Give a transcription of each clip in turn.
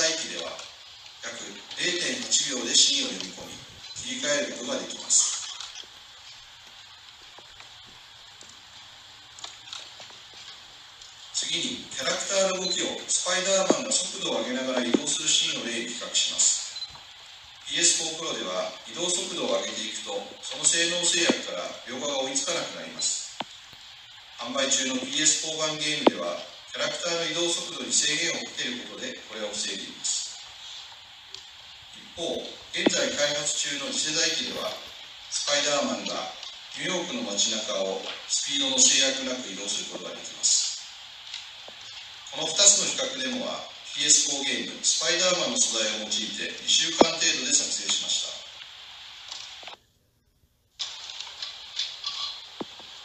帯機では約0.8秒でシーンを読み込み切り替えることができます。次にキャラクターの動きをスパイダーマンが速度を上げながら移動するシーンを例に比較します。PS4 Pro では移動速度を上げていくとその性能制約から描画が追いつかなくなります。販売中の PS4 版ゲームではキャラクターの移動速度に制限をかけることでこれを防いでいます。一方現在開発中の次世代機ではスパイダーマンがニューヨークの街中をスピードの制約なく移動することができます。この2つの比較デモは PS4 ゲームスパイダーマンの素材を用いて2週間程度で作成しました。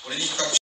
これに比較